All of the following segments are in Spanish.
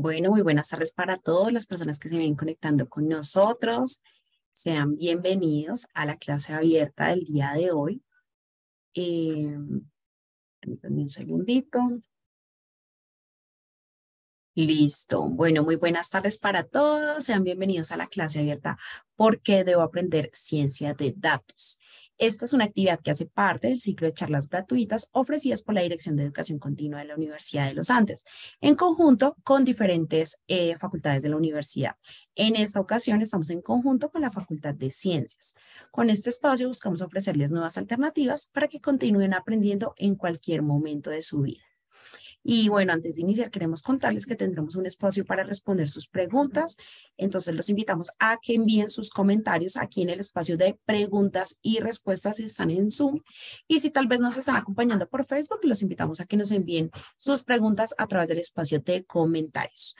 Bueno, muy buenas tardes para todas las personas que se vienen conectando con nosotros. Sean bienvenidos a la clase abierta del día de hoy. Eh, un segundito. Listo. Bueno, muy buenas tardes para todos. Sean bienvenidos a la clase abierta porque debo aprender ciencia de datos. Esta es una actividad que hace parte del ciclo de charlas gratuitas ofrecidas por la Dirección de Educación Continua de la Universidad de los Andes, en conjunto con diferentes eh, facultades de la universidad. En esta ocasión estamos en conjunto con la Facultad de Ciencias. Con este espacio buscamos ofrecerles nuevas alternativas para que continúen aprendiendo en cualquier momento de su vida. Y bueno, antes de iniciar, queremos contarles que tendremos un espacio para responder sus preguntas. Entonces, los invitamos a que envíen sus comentarios aquí en el espacio de preguntas y respuestas si están en Zoom. Y si tal vez nos están acompañando por Facebook, los invitamos a que nos envíen sus preguntas a través del espacio de comentarios.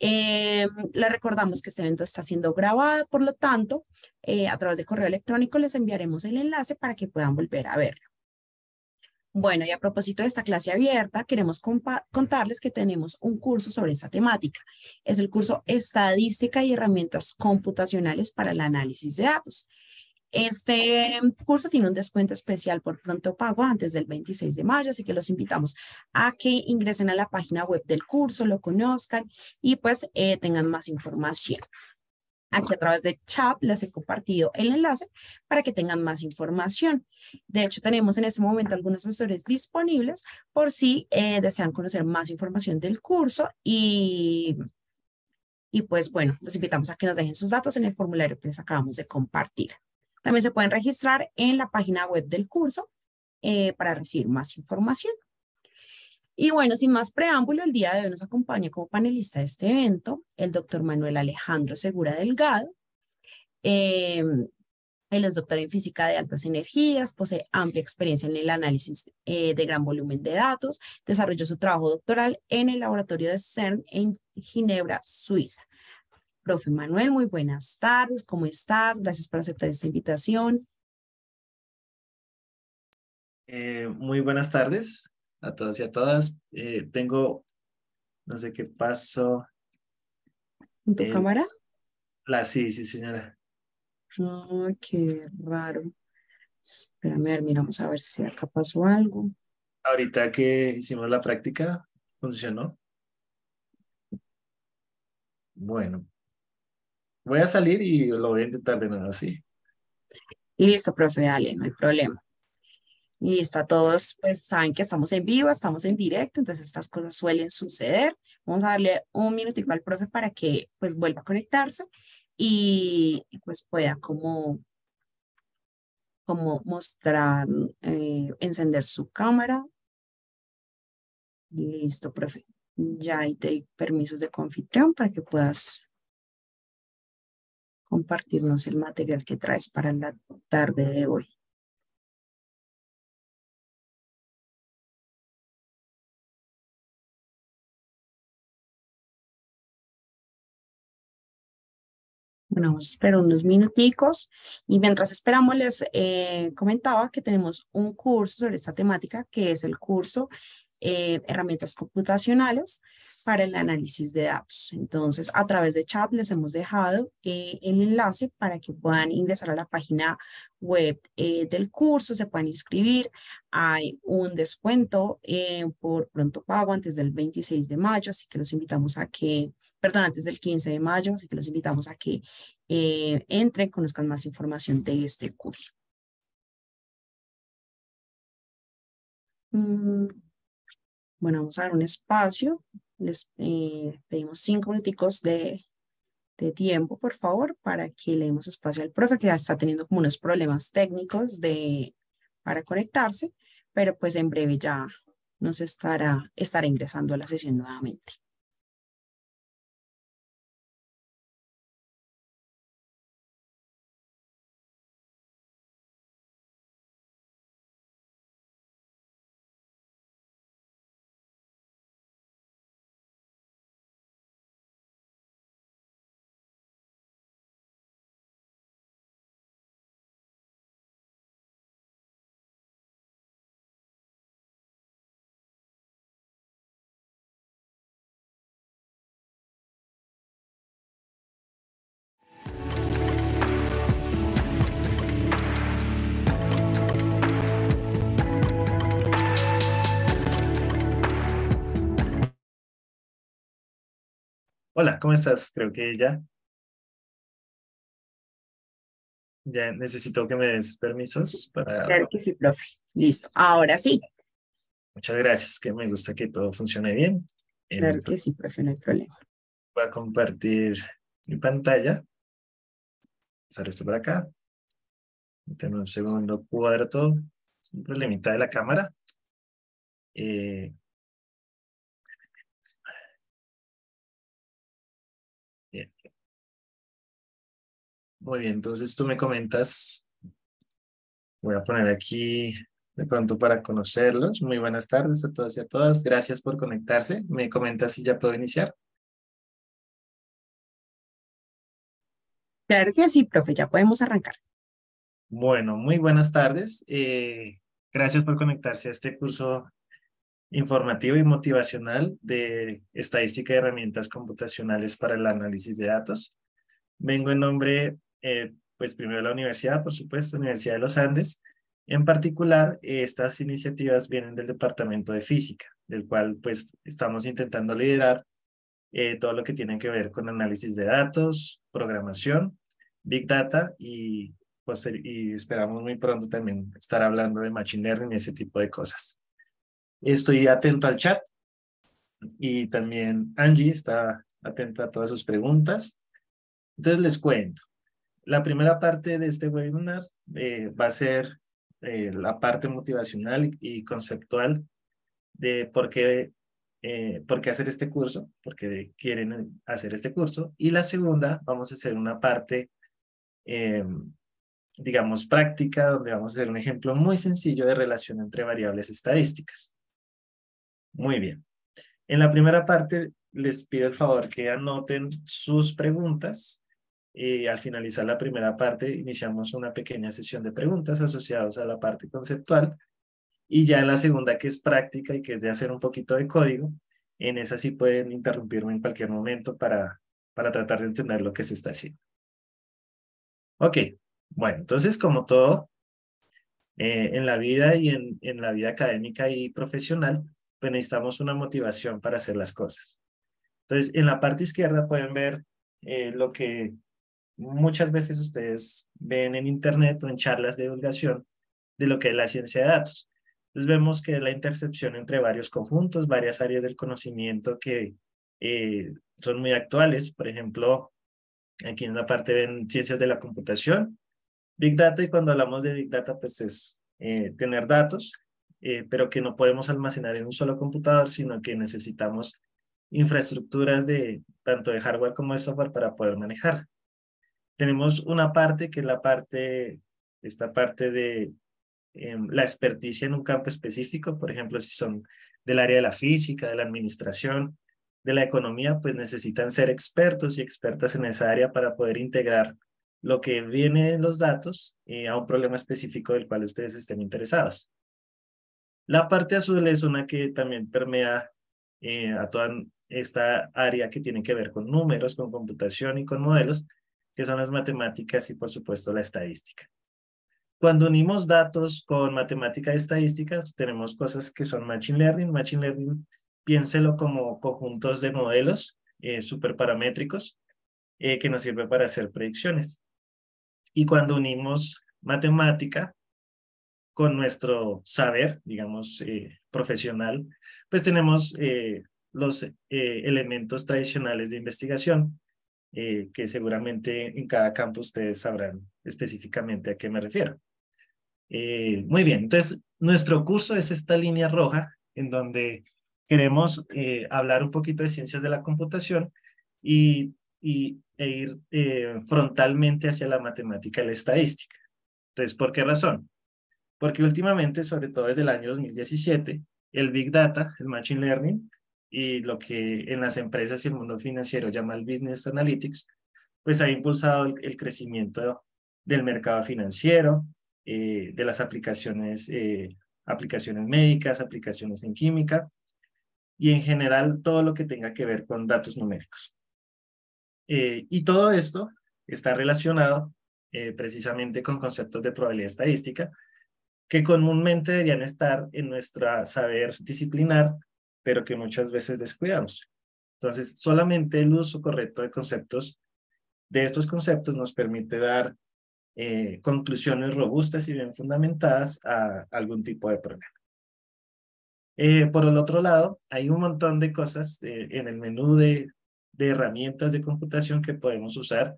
Eh, les recordamos que este evento está siendo grabado, por lo tanto, eh, a través de correo electrónico les enviaremos el enlace para que puedan volver a verlo. Bueno, y a propósito de esta clase abierta, queremos contarles que tenemos un curso sobre esta temática. Es el curso Estadística y Herramientas Computacionales para el Análisis de Datos. Este curso tiene un descuento especial por pronto pago antes del 26 de mayo, así que los invitamos a que ingresen a la página web del curso, lo conozcan y pues eh, tengan más información. Aquí a través de chat les he compartido el enlace para que tengan más información. De hecho, tenemos en este momento algunos asesores disponibles por si eh, desean conocer más información del curso y, y pues bueno, los invitamos a que nos dejen sus datos en el formulario que les acabamos de compartir. También se pueden registrar en la página web del curso eh, para recibir más información. Y bueno, sin más preámbulo, el día de hoy nos acompaña como panelista de este evento el doctor Manuel Alejandro Segura Delgado. Em, él es doctor en física de altas energías, posee amplia experiencia en el análisis eh, de gran volumen de datos, desarrolló su trabajo doctoral en el laboratorio de CERN en Ginebra, Suiza. Profe Manuel, muy buenas tardes, ¿cómo estás? Gracias por aceptar esta invitación. Eh, muy buenas tardes, a todos y a todas. Eh, tengo, no sé qué pasó. ¿En tu cámara? La, sí, sí, señora. Oh, qué raro. Espérame, a ver, miramos a ver si acá pasó algo. Ahorita que hicimos la práctica, funcionó. Bueno, voy a salir y lo voy a intentar de nuevo, ¿sí? Listo, profe, dale, no hay problema. Listo, todos pues saben que estamos en vivo, estamos en directo, entonces estas cosas suelen suceder. Vamos a darle un minutico al profe para que pues vuelva a conectarse y, pues pueda como, como mostrar, eh, encender su cámara. Listo, profe. Ya ahí permisos de confitrión para que puedas compartirnos el material que traes para la tarde de hoy. Bueno, vamos a esperar unos minuticos. Y mientras esperamos les eh, comentaba que tenemos un curso sobre esta temática que es el curso eh, Herramientas Computacionales para el análisis de datos. Entonces, a través de chat les hemos dejado eh, el enlace para que puedan ingresar a la página web eh, del curso, se puedan inscribir. Hay un descuento eh, por pronto pago antes del 26 de mayo, así que los invitamos a que, perdón, antes del 15 de mayo, así que los invitamos a que entren, conozcan más información de este curso. Mm, bueno, vamos a dar un espacio les eh, pedimos cinco minuticos de, de, tiempo, por favor, para que le demos espacio al profe, que ya está teniendo como unos problemas técnicos de, para conectarse, pero pues en breve ya nos estará, estará ingresando a la sesión nuevamente. Hola, ¿cómo estás? Creo que ya. Ya necesito que me des permisos para... Claro que sí, profe. Listo. Ahora sí. Muchas gracias, que me gusta que todo funcione bien. Claro que sí, profe, no hay problema. Voy a compartir mi pantalla. Pasar esto por acá. Tengo un segundo cuadro. Un problemita de la cámara. Eh, Muy bien, entonces tú me comentas, voy a poner aquí de pronto para conocerlos. Muy buenas tardes a todos y a todas. Gracias por conectarse. Me comentas si ya puedo iniciar. Claro que sí, profe, ya podemos arrancar. Bueno, muy buenas tardes. Eh, gracias por conectarse a este curso informativo y motivacional de estadística y herramientas computacionales para el análisis de datos. Vengo en nombre eh, pues primero la universidad, por supuesto, Universidad de los Andes. En particular, estas iniciativas vienen del Departamento de Física, del cual pues estamos intentando liderar eh, todo lo que tiene que ver con análisis de datos, programación, Big Data y, pues, y esperamos muy pronto también estar hablando de Machine Learning y ese tipo de cosas. Estoy atento al chat y también Angie está atenta a todas sus preguntas. Entonces les cuento. La primera parte de este webinar eh, va a ser eh, la parte motivacional y conceptual de por qué, eh, por qué hacer este curso, por qué quieren hacer este curso. Y la segunda, vamos a hacer una parte, digamos, práctica, donde vamos a hacer un ejemplo muy sencillo de relación entre variables estadísticas. Muy bien. En la primera parte, les pido el favor que anoten sus preguntas y al finalizar la primera parte, iniciamos una pequeña sesión de preguntas asociadas a la parte conceptual. Y ya en la segunda, que es práctica y que es de hacer un poquito de código, en esa sí pueden interrumpirme en cualquier momento para, para tratar de entender lo que se está haciendo. Ok, bueno, entonces como todo eh, en la vida y en, en la vida académica y profesional, pues necesitamos una motivación para hacer las cosas. Entonces, en la parte izquierda pueden ver eh, lo que muchas veces ustedes ven en internet o en charlas de divulgación de lo que es la ciencia de datos. Entonces vemos que es la intercepción entre varios conjuntos, varias áreas del conocimiento que eh, son muy actuales. Por ejemplo, aquí en la parte ven ciencias de la computación, Big Data, y cuando hablamos de Big Data, pues es eh, tener datos, eh, pero que no podemos almacenar en un solo computador, sino que necesitamos infraestructuras de tanto de hardware como de software para poder manejar tenemos una parte que es la parte, esta parte de em, la experticia en un campo específico, por ejemplo, si son del área de la física, de la administración, de la economía, pues necesitan ser expertos y expertas en esa área para poder integrar lo que viene en los datos eh, a un problema específico del cual ustedes estén interesados. La parte azul es una que también permea eh, a toda esta área que tiene que ver con números, con computación y con modelos, que son las matemáticas y por supuesto la estadística. Cuando unimos datos con matemáticas y estadísticas, tenemos cosas que son Machine Learning. Machine Learning, piénselo como conjuntos de modelos eh, superparamétricos eh, que nos sirve para hacer predicciones. Y cuando unimos matemática con nuestro saber, digamos, eh, profesional, pues tenemos los elementos tradicionales de investigación, eh, que seguramente en cada campo ustedes sabrán específicamente a qué me refiero. Eh, muy bien, entonces nuestro curso es esta línea roja en donde queremos eh, hablar un poquito de ciencias de la computación y, y e ir frontalmente hacia la matemática y la estadística. Entonces, ¿por qué razón? Porque últimamente, sobre todo desde el año 2017, el Big Data, el Machine Learning, y lo que en las empresas y el mundo financiero llama el Business Analytics, pues ha impulsado el, crecimiento del mercado financiero, eh, de las aplicaciones, eh, aplicaciones médicas, aplicaciones en química y en general todo lo que tenga que ver con datos numéricos. Eh, y todo esto está relacionado precisamente con conceptos de probabilidad estadística que comúnmente deberían estar en nuestro saber disciplinar pero que muchas veces descuidamos. Entonces, solamente el uso correcto de conceptos, de estos conceptos nos permite dar eh, conclusiones robustas y bien fundamentadas a algún tipo de problema. Eh, por el otro lado, hay un montón de cosas en el menú de, de herramientas de computación que podemos usar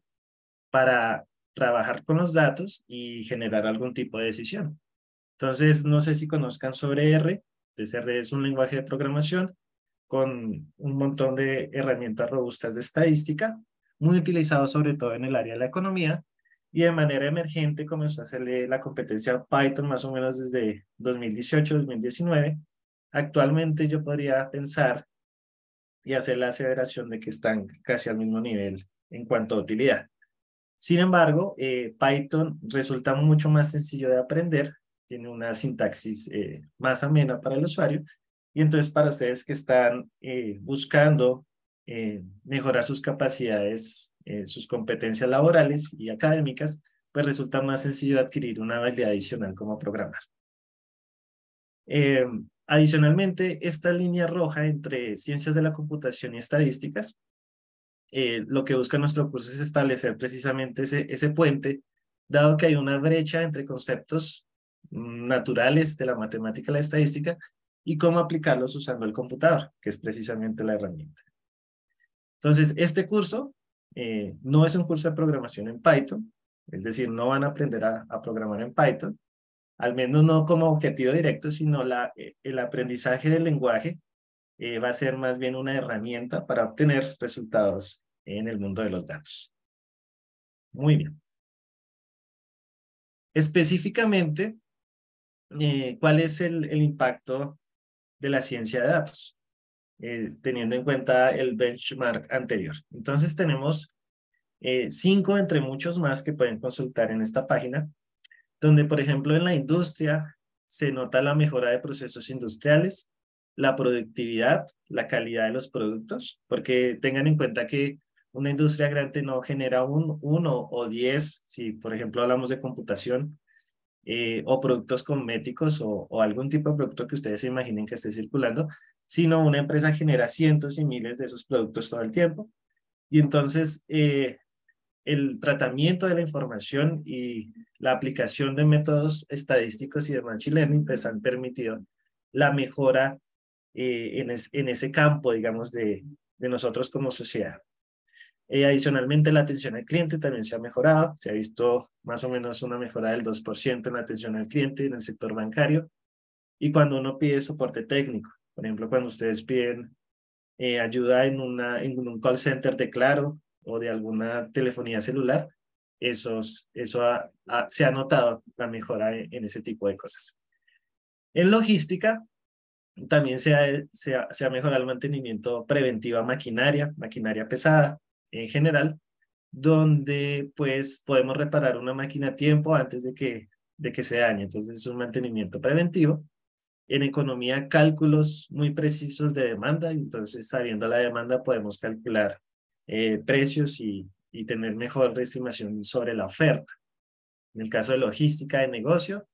para trabajar con los datos y generar algún tipo de decisión. Entonces, no sé si conozcan sobre R. R es un lenguaje de programación con un montón de herramientas robustas de estadística, muy utilizado sobre todo en el área de la economía, y de manera emergente comenzó a hacerle la competencia Python más o menos desde 2018-2019. Actualmente yo podría pensar y hacer la aseveración de que están casi al mismo nivel en cuanto a utilidad. Sin embargo, eh, Python resulta mucho más sencillo de aprender, tiene una sintaxis eh, más amena para el usuario, y entonces para ustedes que están eh, buscando mejorar sus capacidades, sus competencias laborales y académicas, pues resulta más sencillo adquirir una habilidad adicional como programar. adicionalmente, esta línea roja entre ciencias de la computación y estadísticas eh, lo que busca nuestro curso es establecer precisamente ese puente, dado que hay una brecha entre conceptos naturales de la matemática la estadística y cómo aplicarlos usando el computador, que es precisamente la herramienta. Entonces, este curso eh, no es un curso de programación en Python, es decir, no van a aprender a, programar en Python, al menos no como objetivo directo, sino la, eh, el aprendizaje del lenguaje eh, va a ser más bien una herramienta para obtener resultados en el mundo de los datos. Muy bien. Específicamente, eh, ¿cuál es el, impacto de la ciencia de datos? Eh, teniendo en cuenta el benchmark anterior. Entonces tenemos cinco entre muchos más que pueden consultar en esta página, donde por ejemplo en la industria se nota la mejora de procesos industriales, la productividad, la calidad de los productos, porque tengan en cuenta que una industria grande no genera un, uno o diez, si por ejemplo hablamos de computación, eh, o productos cosméticos o, algún tipo de producto que ustedes se imaginen que esté circulando, sino una empresa genera cientos y miles de esos productos todo el tiempo. Y entonces eh, el tratamiento de la información y la aplicación de métodos estadísticos y de machine learning pues han permitido la mejora eh, en, en, ese campo, digamos, de, de nosotros como sociedad. Eh, adicionalmente, la atención al cliente también se ha mejorado. Se ha visto más o menos una mejora del 2% en la atención al cliente en el sector bancario. Y cuando uno pide soporte técnico, por ejemplo, cuando ustedes piden eh, ayuda en, una, en un call center de Claro o de alguna telefonía celular, esos, eso se ha notado la mejora en ese tipo de cosas. En logística, también se ha, se, ha, mejorado el mantenimiento preventivo a maquinaria, maquinaria pesada en general, donde pues podemos reparar una máquina a tiempo antes de que, de que se dañe. Entonces es un mantenimiento preventivo. En economía, cálculos muy precisos de demanda, entonces sabiendo la demanda podemos calcular eh, precios y, y tener mejor estimación sobre la oferta. En el caso de logística de negocio,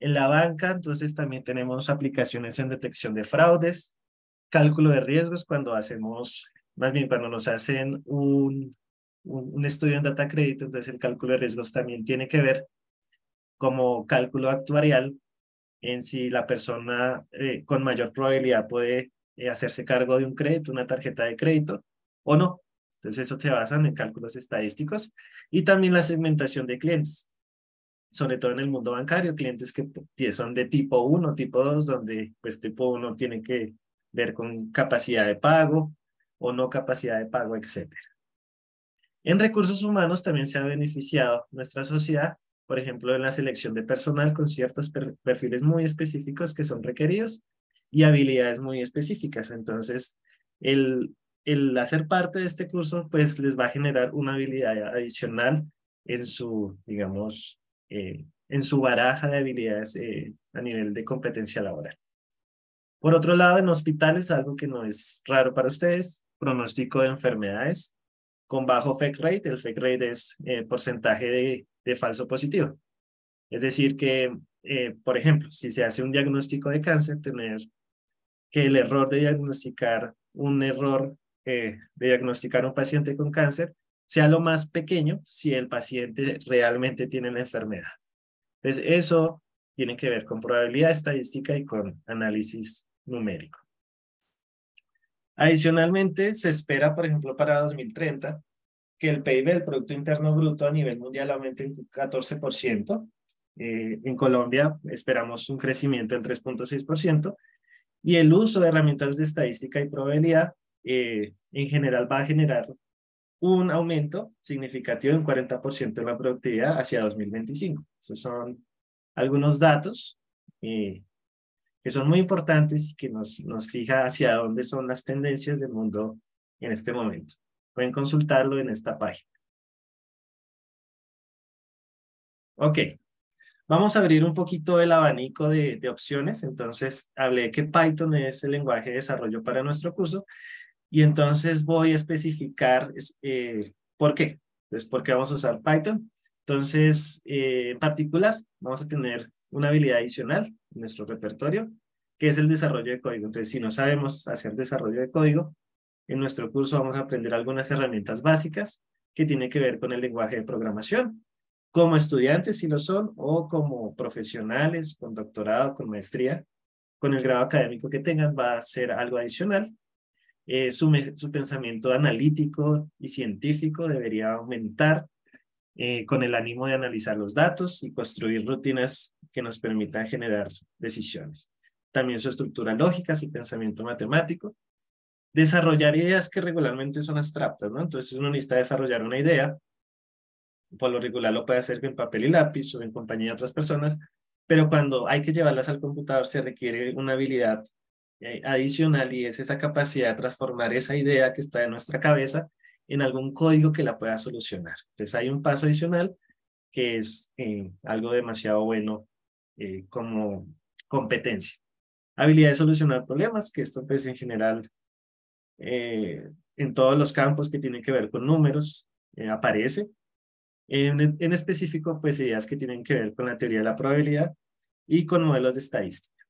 en la banca, entonces también tenemos aplicaciones en detección de fraudes, cálculo de riesgos cuando hacemos, más bien cuando nos hacen un, un, estudio en data crédito, entonces el cálculo de riesgos también tiene que ver como cálculo actuarial en si la persona eh, con mayor probabilidad puede eh, hacerse cargo de un crédito, una tarjeta de crédito o no. Entonces eso se basa en cálculos estadísticos y también la segmentación de clientes sobre todo en el mundo bancario, clientes que son de tipo 1, tipo 2, donde pues tipo 1 tiene que ver con capacidad de pago o no capacidad de pago, etc. En recursos humanos también se ha beneficiado nuestra sociedad, por ejemplo, en la selección de personal con ciertos perfiles muy específicos que son requeridos y habilidades muy específicas. Entonces, el, el hacer parte de este curso, pues les va a generar una habilidad adicional en su, digamos, eh, en su baraja de habilidades eh, a nivel de competencia laboral. Por otro lado, en hospitales, algo que no es raro para ustedes, pronóstico de enfermedades con bajo fake rate. El fake rate es eh, porcentaje de, falso positivo. Es decir, que, por ejemplo, si se hace un diagnóstico de cáncer, tener que el error de diagnosticar un error eh, de diagnosticar un paciente con cáncer sea lo más pequeño si el paciente realmente tiene la enfermedad. Entonces, eso tiene que ver con probabilidad estadística y con análisis numérico. Adicionalmente, se espera, por ejemplo, para 2030, que el PIB, el Producto Interno Bruto, a nivel mundial aumente en 14%. Eh, en Colombia esperamos un crecimiento del 3.6%. Y el uso de herramientas de estadística y probabilidad eh, en general va a generar un aumento significativo de un 40% en la productividad hacia 2025. Esos son algunos datos eh, que son muy importantes y que nos, nos fija hacia dónde son las tendencias del mundo en este momento. Pueden consultarlo en esta página. Ok, vamos a abrir un poquito el abanico de, opciones. Entonces, hablé que Python es el lenguaje de desarrollo para nuestro curso y entonces voy a especificar eh, por qué. Entonces, ¿por qué vamos a usar Python? Entonces, eh, en particular, vamos a tener una habilidad adicional en nuestro repertorio, que es el desarrollo de código. Entonces, si no sabemos hacer desarrollo de código, en nuestro curso vamos a aprender algunas herramientas básicas que tienen que ver con el lenguaje de programación, como estudiantes si lo son, o como profesionales con doctorado, con maestría, con el grado académico que tengan, va a ser algo adicional. Eh, su, su, pensamiento analítico y científico debería aumentar eh, con el ánimo de analizar los datos y construir rutinas que nos permitan generar decisiones. También su estructura lógica, su pensamiento matemático. Desarrollar ideas que regularmente son abstractas, ¿no? Entonces uno necesita desarrollar una idea. Por lo regular lo puede hacer en papel y lápiz o en compañía de otras personas, pero cuando hay que llevarlas al computador se requiere una habilidad eh, adicional y es esa capacidad de transformar esa idea que está en nuestra cabeza en algún código que la pueda solucionar. Entonces hay un paso adicional que es eh, algo demasiado bueno eh, como competencia. Habilidad de solucionar problemas, que esto pues en general en todos los campos que tienen que ver con números aparece. En, específico pues ideas que tienen que ver con la teoría de la probabilidad y con modelos de estadística.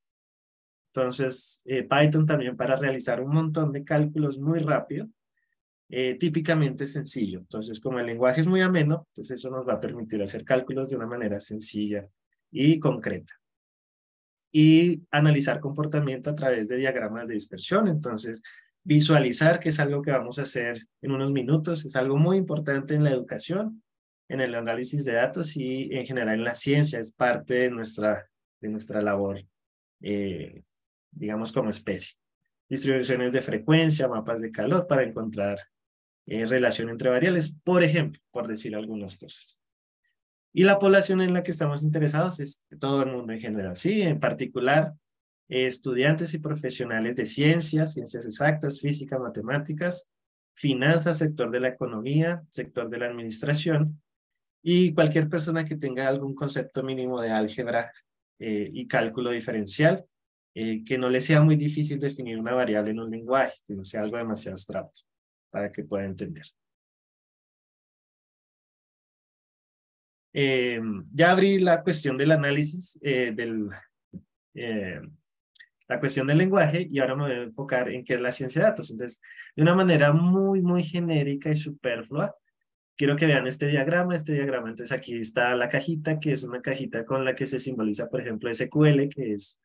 Entonces, eh, Python también para realizar un montón de cálculos muy rápido, eh, típicamente sencillo. Entonces, como el lenguaje es muy ameno, entonces eso nos va a permitir hacer cálculos de una manera sencilla y concreta. Y analizar comportamiento a través de diagramas de dispersión. Entonces, visualizar, que es algo que vamos a hacer en unos minutos, es algo muy importante en la educación, en el análisis de datos y en general en la ciencia, es parte de nuestra, de nuestra labor eh, digamos, como especie. Distribuciones de frecuencia, mapas de calor para encontrar eh, relación entre variables, por ejemplo, por decir algunas cosas. Y la población en la que estamos interesados es todo el mundo en general, sí, en particular estudiantes y profesionales de ciencias, ciencias exactas, física, matemáticas, finanzas, sector de la economía, sector de la administración y cualquier persona que tenga algún concepto mínimo de álgebra eh, y cálculo diferencial eh, que no le sea muy difícil definir una variable en un lenguaje, que no sea algo demasiado abstracto, para que pueda entender. Eh, ya abrí la cuestión del análisis, eh, del, la cuestión del lenguaje, y ahora me voy a enfocar en qué es la ciencia de datos. Entonces, de una manera muy, muy genérica y superflua, quiero que vean este diagrama, este diagrama, entonces aquí está la cajita, que es una cajita con la que se simboliza, por ejemplo, SQL, que es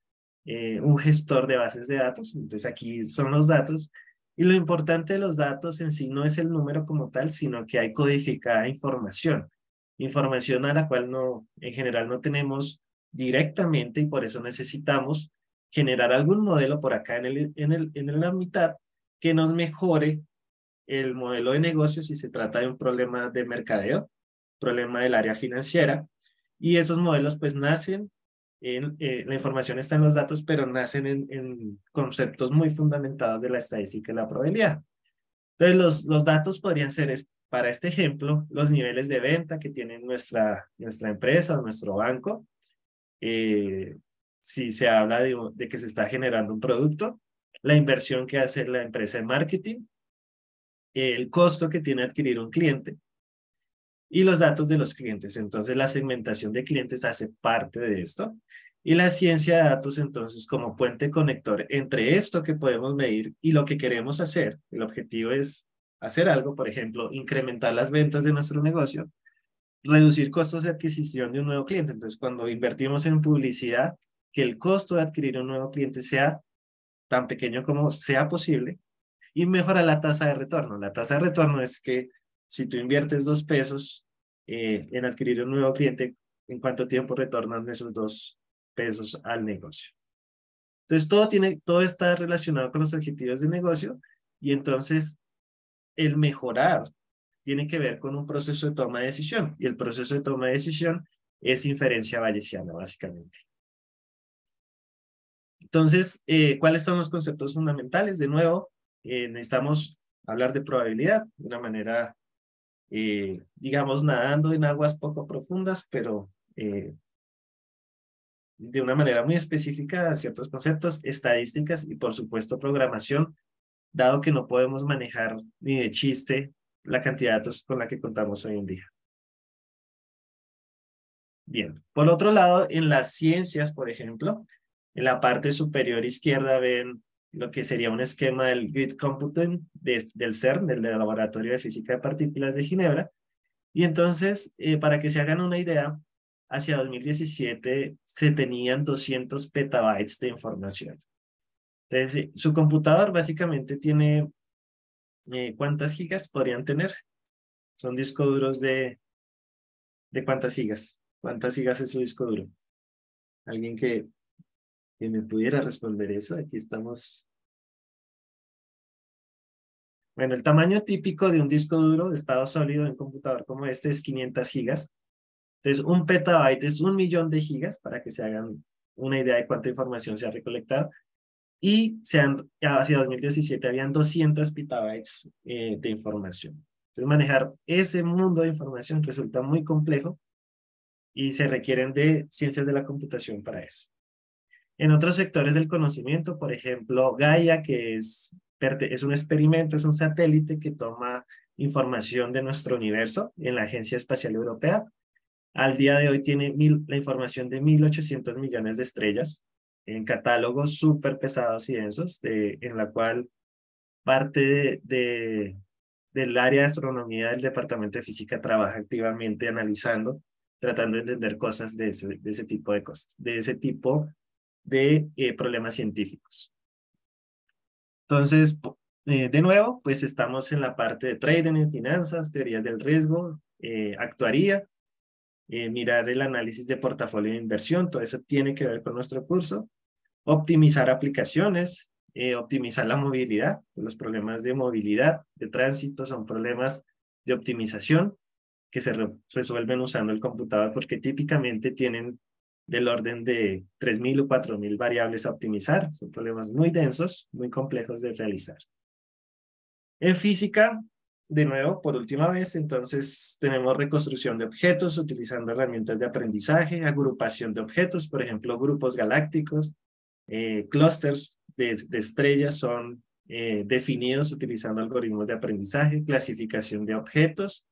eh, un gestor de bases de datos. Entonces aquí son los datos. Y lo importante de los datos en sí no es el número como tal, sino que hay codificada información. Información a la cual no, en general no tenemos directamente y por eso necesitamos generar algún modelo por acá en, el, en, el, en la mitad que nos mejore el modelo de negocio si se trata de un problema de mercadeo, problema del área financiera. Y esos modelos pues nacen eh, la información está en los datos, pero nacen en, conceptos muy fundamentados de la estadística y la probabilidad. Entonces, los, los datos podrían ser, para este ejemplo, los niveles de venta que tiene nuestra, nuestra empresa o nuestro banco. Eh, si se habla de, de que se está generando un producto, la inversión que hace la empresa en marketing, el costo que tiene adquirir un cliente y los datos de los clientes. Entonces, la segmentación de clientes hace parte de esto. Y la ciencia de datos, entonces, como puente conector entre esto que podemos medir y lo que queremos hacer. El objetivo es hacer algo, por ejemplo, incrementar las ventas de nuestro negocio, reducir costos de adquisición de un nuevo cliente. Entonces, cuando invertimos en publicidad, que el costo de adquirir un nuevo cliente sea tan pequeño como sea posible y mejora la tasa de retorno. La tasa de retorno es que si tú inviertes dos pesos eh, en adquirir un nuevo cliente, ¿en cuánto tiempo retornan esos dos pesos al negocio? Entonces, todo, tiene, todo está relacionado con los objetivos de negocio y entonces el mejorar tiene que ver con un proceso de toma de decisión y el proceso de toma de decisión es inferencia bayesiana, básicamente. Entonces, eh, ¿cuáles son los conceptos fundamentales? De nuevo, eh, necesitamos hablar de probabilidad de una manera, eh, digamos, nadando en aguas poco profundas, pero de una manera muy específica ciertos conceptos, estadísticas y, por supuesto, programación, dado que no podemos manejar ni de chiste la cantidad de datos con la que contamos hoy en día. Bien, por otro lado, en las ciencias, por ejemplo, en la parte superior izquierda ven lo que sería un esquema del Grid Computing del CERN, del Laboratorio de Física de Partículas de Ginebra. Y entonces, eh, para que se hagan una idea, hacia 2017 se tenían 200 petabytes de información. Entonces, su computador básicamente tiene, eh, ¿cuántas gigas podrían tener? Son discos duros de, ¿de cuántas gigas? ¿Cuántas gigas es su disco duro? Alguien que que me pudiera responder eso. Aquí estamos. Bueno, el tamaño típico de un disco duro de estado sólido en computador como este es 500 gigas. Entonces, un petabyte es un millón de gigas para que se hagan una idea de cuánta información se ha recolectado. Y se han, hacia 2017 habían 200 petabytes eh, de información. Entonces, manejar ese mundo de información resulta muy complejo y se requieren de ciencias de la computación para eso. En otros sectores del conocimiento, por ejemplo, Gaia, que es, es un experimento, es un satélite que toma información de nuestro universo en la Agencia Espacial Europea. Al día de hoy tiene la información de 1.800 millones de estrellas en catálogos súper pesados y densos, de, en la cual parte de, del área de astronomía del Departamento de Física trabaja activamente analizando, tratando de entender cosas de ese, de ese tipo de cosas, de ese tipo de eh, problemas científicos. Entonces, eh, de nuevo, pues estamos en la parte de trading en finanzas, teorías del riesgo, eh, actuaría, mirar el análisis de portafolio de inversión, todo eso tiene que ver con nuestro curso, optimizar aplicaciones, optimizar la movilidad, los problemas de movilidad, de tránsito son problemas de optimización que se resuelven usando el computador porque típicamente tienen del orden de 3.000 o 4.000 variables a optimizar. Son problemas muy densos, muy complejos de realizar. En física, de nuevo, por última vez, entonces tenemos reconstrucción de objetos utilizando herramientas de aprendizaje, agrupación de objetos, por ejemplo, grupos galácticos, eh, clústeres de, estrellas son eh, definidos utilizando algoritmos de aprendizaje, clasificación de objetos,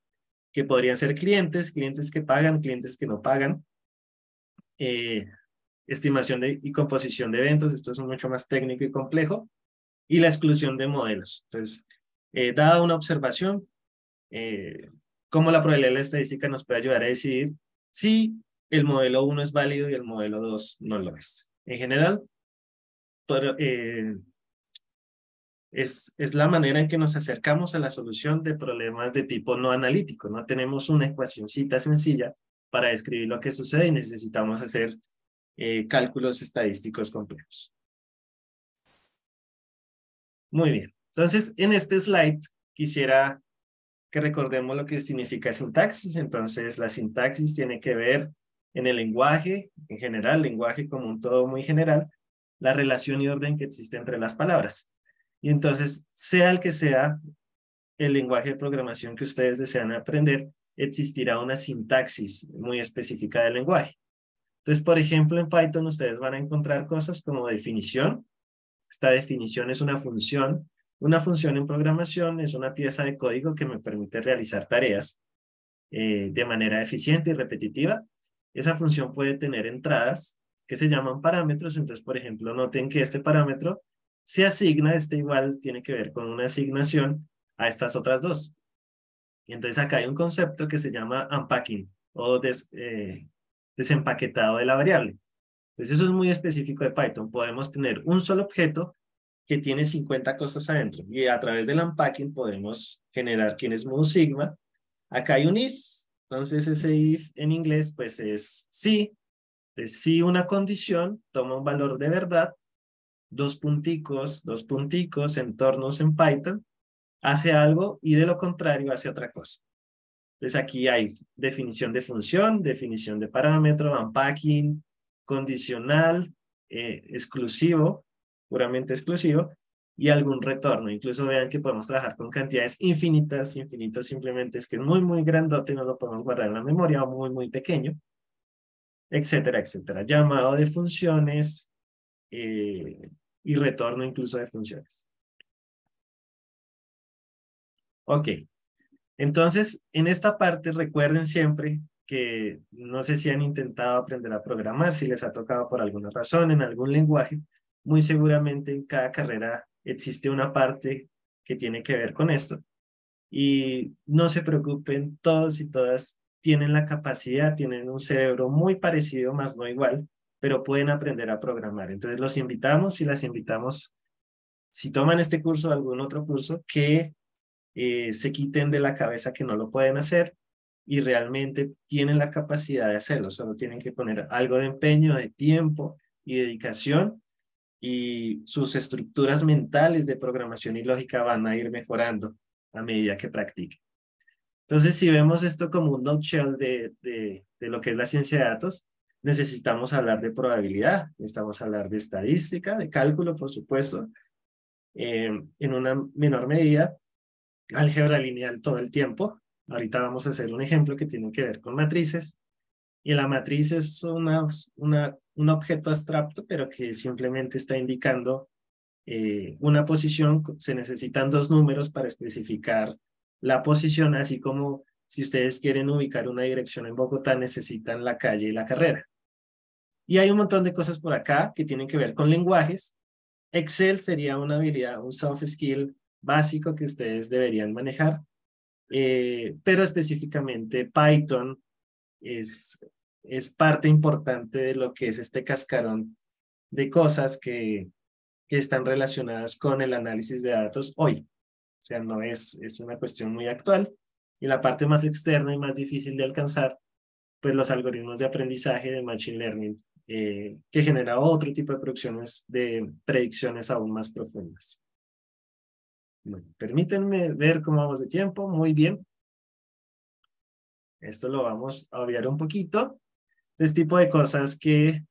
que podrían ser clientes, clientes que pagan, clientes que no pagan, eh, estimación de, y composición de eventos, esto es mucho más técnico y complejo, y la exclusión de modelos. Entonces, eh, dada una observación, eh, cómo la probabilidad de la estadística nos puede ayudar a decidir si el modelo 1 es válido y el modelo 2 no lo es. En general, es, es la manera en que nos acercamos a la solución de problemas de tipo no analítico. No tenemos una ecuacióncita sencilla para describir lo que sucede necesitamos hacer eh, cálculos estadísticos complejos. Muy bien. Entonces, en este slide quisiera que recordemos lo que significa sintaxis. Entonces, la sintaxis tiene que ver en el lenguaje, en general, lenguaje como un todo muy general, la relación y orden que existe entre las palabras. Y entonces, sea el que sea el lenguaje de programación que ustedes desean aprender, existirá una sintaxis muy específica del lenguaje. Entonces, por ejemplo, en Python ustedes van a encontrar cosas como definición. Esta definición es una función. Una función en programación es una pieza de código que me permite realizar tareas eh, de manera eficiente y repetitiva. Esa función puede tener entradas que se llaman parámetros. Entonces, por ejemplo, noten que este parámetro se asigna, este igual tiene que ver con una asignación a estas otras dos. Y entonces acá hay un concepto que se llama unpacking o eh, desempaquetado de la variable. Entonces eso es muy específico de Python. Podemos tener un solo objeto que tiene 50 cosas adentro y a través del unpacking podemos generar quién es modo sigma. Acá hay un if, entonces ese if en inglés pues es sí. Entonces si una condición toma un valor de verdad, dos punticos, dos punticos, entornos en Python, hace algo y de lo contrario hace otra cosa. Entonces aquí hay definición de función, definición de parámetro, unpacking, condicional, eh, exclusivo, puramente exclusivo, y algún retorno. Incluso vean que podemos trabajar con cantidades infinitas, infinitos simplemente es que es muy, muy grandote, no lo podemos guardar en la memoria, o muy, muy pequeño, etcétera, etcétera. Llamado de funciones eh, y retorno incluso de funciones. Ok, entonces en esta parte recuerden siempre que no sé si han intentado aprender a programar, si les ha tocado por alguna razón en algún lenguaje, muy seguramente en cada carrera existe una parte que tiene que ver con esto. Y no se preocupen, todos y todas tienen la capacidad, tienen un cerebro muy parecido, más no igual, pero pueden aprender a programar. Entonces los invitamos y las invitamos, si toman este curso o algún otro curso, que eh, se quiten de la cabeza que no lo pueden hacer, y realmente tienen la capacidad de hacerlo, solo tienen que poner algo de empeño, de tiempo y dedicación y sus estructuras mentales de programación y lógica van a ir mejorando a medida que practiquen. Entonces, si vemos esto como un nutshell de, de, de lo que es la ciencia de datos, necesitamos hablar de probabilidad, necesitamos hablar de estadística, de cálculo, por supuesto, eh, en una menor medida, álgebra lineal todo el tiempo, Ahorita vamos a hacer un ejemplo que tiene que ver con matrices. Y la matriz es un objeto abstracto, pero que simplemente está indicando eh, una posición. Se necesitan dos números para especificar la posición, así como si ustedes quieren ubicar una dirección en Bogotá, necesitan la calle y la carrera. Y hay un montón de cosas por acá que tienen que ver con lenguajes. Excel sería una habilidad, un soft skill básico que ustedes deberían manejar. Eh, pero específicamente Python es, es parte importante de lo que es este cascarón de cosas que, que están relacionadas con el análisis de datos hoy. O sea, no es, es una cuestión muy actual. Y la parte más externa y más difícil de alcanzar, pues los algoritmos de aprendizaje de Machine Learning, eh, que genera otro tipo de producciones de predicciones aún más profundas. Permítanme ver cómo vamos de tiempo. Muy bien. Esto lo vamos a obviar un poquito. Este tipo de cosas que,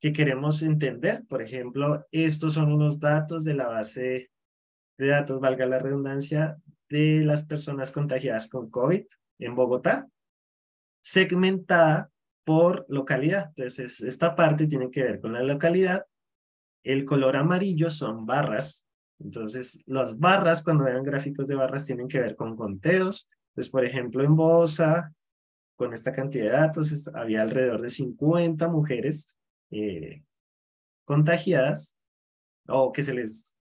que queremos entender. Por ejemplo, estos son unos datos de la base de datos, valga la redundancia, de las personas contagiadas con COVID en Bogotá, segmentada por localidad. Entonces, esta parte tiene que ver con la localidad. El color amarillo son barras entonces, las barras, cuando vean gráficos de barras, tienen que ver con conteos. Entonces, por ejemplo, en Bosa, con esta cantidad de datos, había alrededor de 50 mujeres eh, contagiadas o que se les,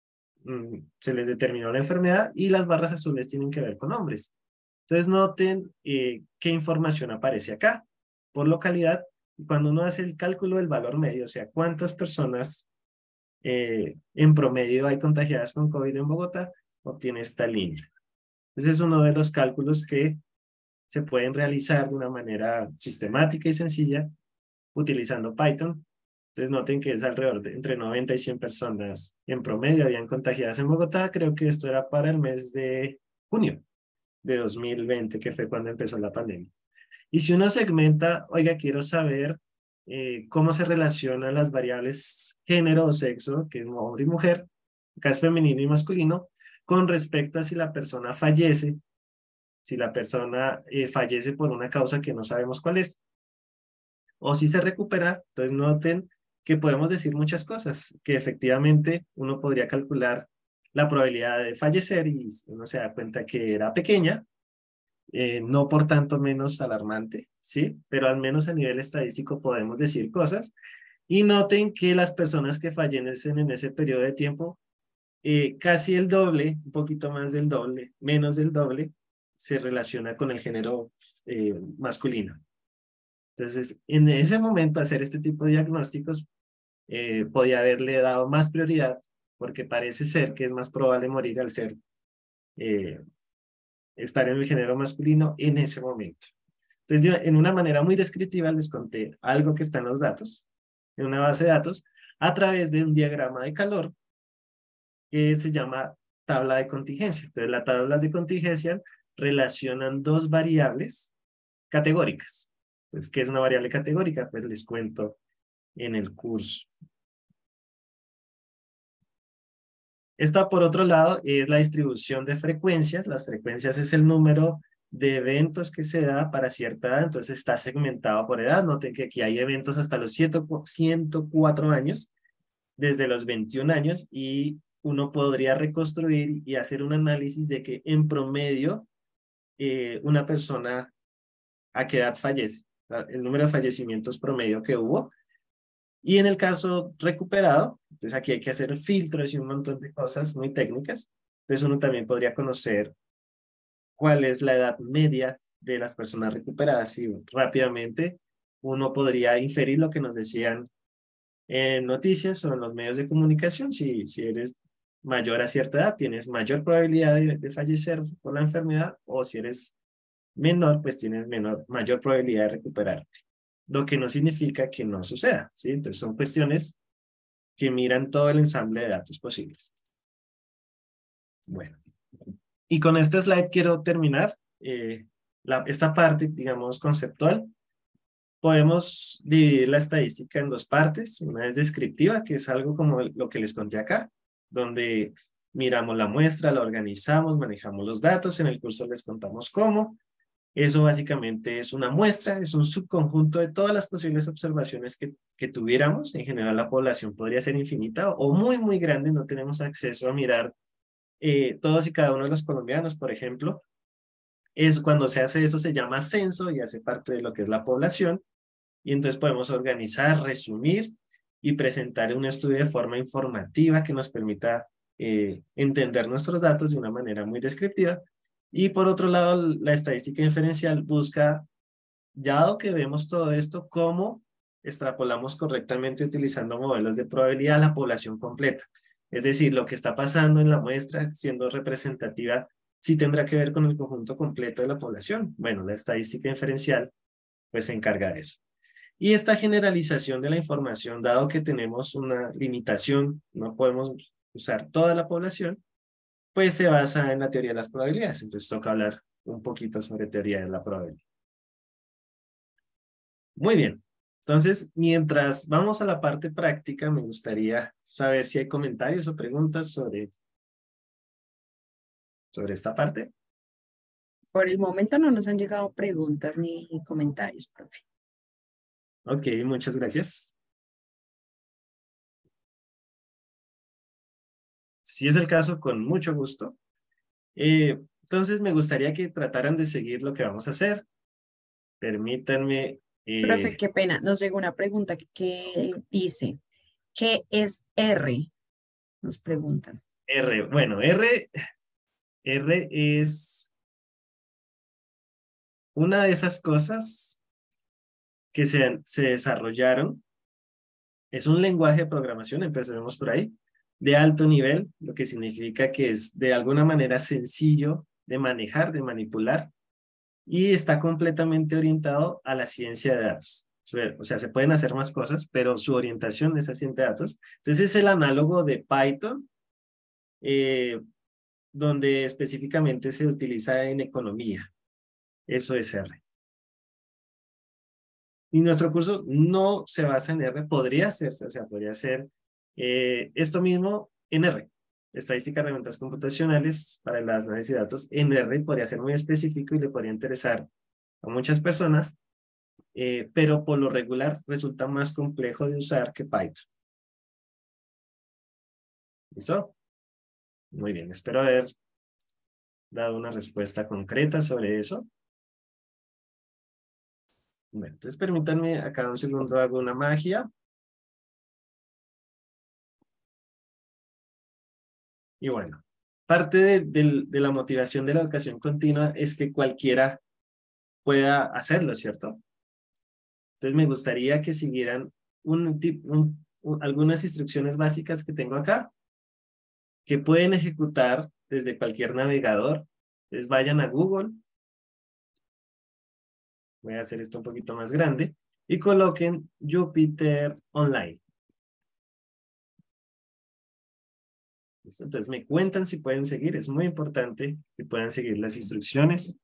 mm, se les determinó la enfermedad y las barras azules tienen que ver con hombres. Entonces, noten eh, qué información aparece acá por localidad. Cuando uno hace el cálculo del valor medio, o sea, cuántas personas eh, en promedio hay contagiadas con COVID en Bogotá, obtiene esta línea. Ese es uno de los cálculos que se pueden realizar de una manera sistemática y sencilla utilizando Python. Entonces noten que es alrededor de entre 90 y 100 personas en promedio habían contagiadas en Bogotá. Creo que esto era para el mes de junio de 2020, que fue cuando empezó la pandemia. Y si uno segmenta, oiga, quiero saber eh, cómo se relacionan las variables género o sexo, que es hombre y mujer, acá es femenino y masculino, con respecto a si la persona fallece, si la persona eh, fallece por una causa que no sabemos cuál es, o si se recupera, entonces noten que podemos decir muchas cosas, que efectivamente uno podría calcular la probabilidad de fallecer y uno se da cuenta que era pequeña, eh, no por tanto menos alarmante, ¿sí? Pero al menos a nivel estadístico podemos decir cosas. Y noten que las personas que fallecen en ese periodo de tiempo, eh, casi el doble, un poquito más del doble, menos del doble, se relaciona con el género eh, masculino. Entonces, en ese momento, hacer este tipo de diagnósticos podía haberle dado más prioridad porque parece ser que es más probable morir al ser estar en el género masculino en ese momento. Entonces, yo, en una manera muy descriptiva les conté algo que está en los datos, en una base de datos, a través de un diagrama de calor que se llama tabla de contingencia. Entonces, las tablas de contingencia relacionan dos variables categóricas. Entonces, ¿qué es una variable categórica? Pues les cuento en el curso. Esta, por otro lado, es la distribución de frecuencias. Las frecuencias es el número de eventos que se da para cierta edad, entonces está segmentado por edad. Noten que aquí hay eventos hasta los 104 años, desde los 21 años, y uno podría reconstruir y hacer un análisis de que en promedio eh, una persona a qué edad fallece, el número de fallecimientos promedio que hubo, y en el caso recuperado, entonces aquí hay que hacer filtros y un montón de cosas muy técnicas. Entonces uno también podría conocer cuál es la edad media de las personas recuperadas y rápidamente uno podría inferir lo que nos decían en noticias o en los medios de comunicación. Si, si eres mayor a cierta edad, tienes mayor probabilidad de, fallecer por la enfermedad o si eres menor, pues tienes menor, mayor probabilidad de recuperarte lo que no significa que no suceda, ¿sí? Entonces son cuestiones que miran todo el ensamble de datos posibles. Bueno, y con este slide quiero terminar eh, la, esta parte, digamos, conceptual. Podemos dividir la estadística en dos partes. Una es descriptiva, que es algo como lo que les conté acá, donde miramos la muestra, la organizamos, manejamos los datos. En el curso les contamos cómo. Eso básicamente es una muestra, es un subconjunto de todas las posibles observaciones que, que tuviéramos. En general la población podría ser infinita o muy, muy grande. No tenemos acceso a mirar eh, todos y cada uno de los colombianos, por ejemplo. Es, cuando se hace eso se llama censo y hace parte de lo que es la población. Y entonces podemos organizar, resumir y presentar un estudio de forma informativa que nos permita eh, entender nuestros datos de una manera muy descriptiva y por otro lado, la estadística inferencial busca, dado que vemos todo esto, cómo extrapolamos correctamente utilizando modelos de probabilidad a la población completa. Es decir, lo que está pasando en la muestra, siendo representativa, sí tendrá que ver con el conjunto completo de la población. Bueno, la estadística inferencial pues se encarga de eso. Y esta generalización de la información, dado que tenemos una limitación, no podemos usar toda la población, pues se basa en la teoría de las probabilidades. Entonces toca hablar un poquito sobre teoría de la probabilidad. Muy bien. Entonces, mientras vamos a la parte práctica, me gustaría saber si hay comentarios o preguntas sobre, sobre esta parte. Por el momento no nos han llegado preguntas ni comentarios, profe. Ok, muchas gracias. Si es el caso, con mucho gusto. Eh, entonces, me gustaría que trataran de seguir lo que vamos a hacer. Permítanme. Eh, Profe, qué pena. Nos llegó una pregunta que dice, ¿qué es R? Nos preguntan. R, bueno, R, R es una de esas cosas que se, se desarrollaron. Es un lenguaje de programación, empecemos por ahí, de alto nivel, lo que significa que es de alguna manera sencillo de manejar, de manipular, y está completamente orientado a la ciencia de datos. O sea, se pueden hacer más cosas, pero su orientación es a ciencia de datos. Entonces es el análogo de Python, eh, donde específicamente se utiliza en economía. Eso es R. Y nuestro curso no se basa en R, podría hacerse, o sea, podría ser eh, esto mismo en R, estadística de herramientas computacionales para las análisis de datos en R podría ser muy específico y le podría interesar a muchas personas, eh, pero por lo regular resulta más complejo de usar que Python. ¿Listo? Muy bien, espero haber dado una respuesta concreta sobre eso. Bueno, entonces permítanme acá un segundo hago una magia. Y bueno, parte de, la motivación de la educación continua es que cualquiera pueda hacerlo, ¿cierto? Entonces me gustaría que siguieran un, un, algunas instrucciones básicas que tengo acá, que pueden ejecutar desde cualquier navegador. Entonces vayan a Google. Voy a hacer esto un poquito más grande. Y coloquen Jupyter Online. Entonces me cuentan si pueden seguir. Es muy importante que puedan seguir las instrucciones.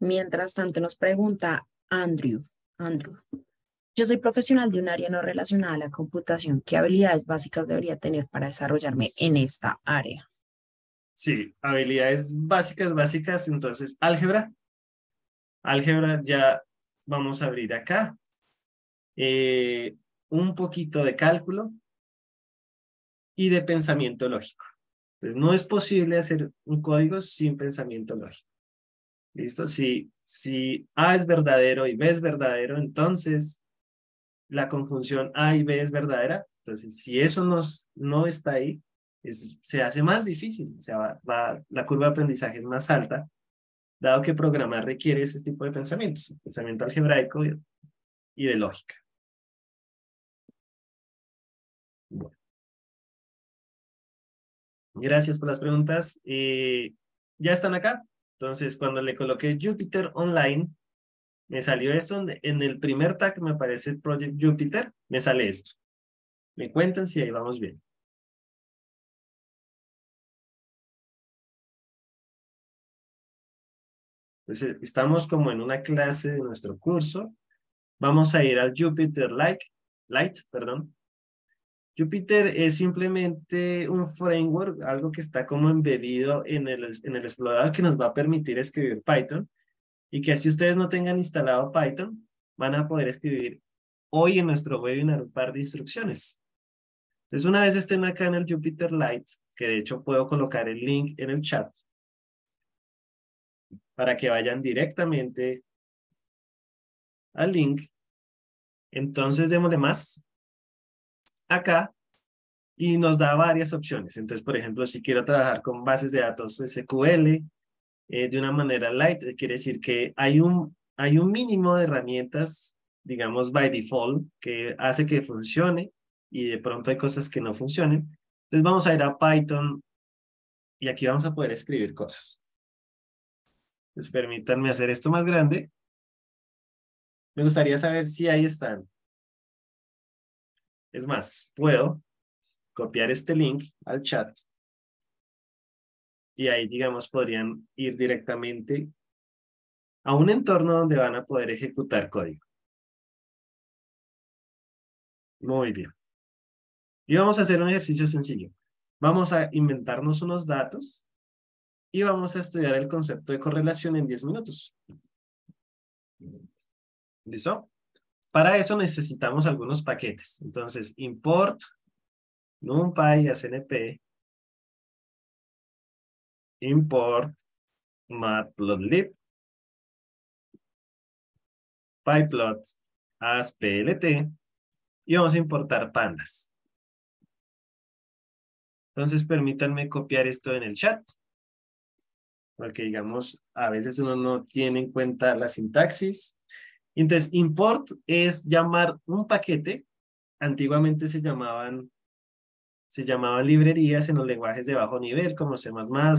Mientras tanto nos pregunta Andrew. Andrew. Yo soy profesional de un área no relacionada a la computación. ¿Qué habilidades básicas debería tener para desarrollarme en esta área? Sí, habilidades básicas, básicas. Entonces, álgebra. Álgebra ya vamos a abrir acá. Eh, un poquito de cálculo y de pensamiento lógico. Entonces, no es posible hacer un código sin pensamiento lógico. ¿Listo? Si, si A es verdadero y B es verdadero, entonces la conjunción A y B es verdadera. Entonces, si eso no, no está ahí, se hace más difícil. O sea, va, la curva de aprendizaje es más alta, dado que programar requiere ese tipo de pensamientos, pensamiento algebraico y de lógica. Bueno. Gracias por las preguntas. Eh, ¿Ya están acá? Entonces, cuando le coloqué Jupyter Online, me salió esto. En el primer tag me aparece Project Jupyter, me sale esto. Me cuentan si ahí vamos bien. Entonces, estamos como en una clase de nuestro curso. Vamos a ir al Jupyter Light, Light perdón. Jupyter es simplemente un framework, algo que está como embebido en el, en el explorador que nos va a permitir escribir Python y que si ustedes no tengan instalado Python, van a poder escribir hoy en nuestro webinar un par de instrucciones. Entonces, una vez estén acá en el Jupyter Lite, que de hecho puedo colocar el link en el chat, para que vayan directamente al link. Entonces, démosle más acá y nos da varias opciones. Entonces, por ejemplo, si quiero trabajar con bases de datos SQL eh, de una manera light, eh, quiere decir que hay un, hay un mínimo de herramientas, digamos, by default, que hace que funcione y de pronto hay cosas que no funcionen. Entonces vamos a ir a Python y aquí vamos a poder escribir cosas. Entonces permítanme hacer esto más grande. Me gustaría saber si ahí están. Es más, puedo copiar este link al chat y ahí, digamos, podrían ir directamente a un entorno donde van a poder ejecutar código. Muy bien. Y vamos a hacer un ejercicio sencillo. Vamos a inventarnos unos datos y vamos a estudiar el concepto de correlación en 10 minutos. ¿Listo? Para eso necesitamos algunos paquetes. Entonces, import numpy a CNP, import matplotlib, pyplot as plt y vamos a importar pandas. Entonces, permítanme copiar esto en el chat. Porque, digamos, a veces uno no tiene en cuenta la sintaxis. Entonces, import es llamar un paquete. Antiguamente se llamaban, se llamaban librerías en los lenguajes de bajo nivel, como C++,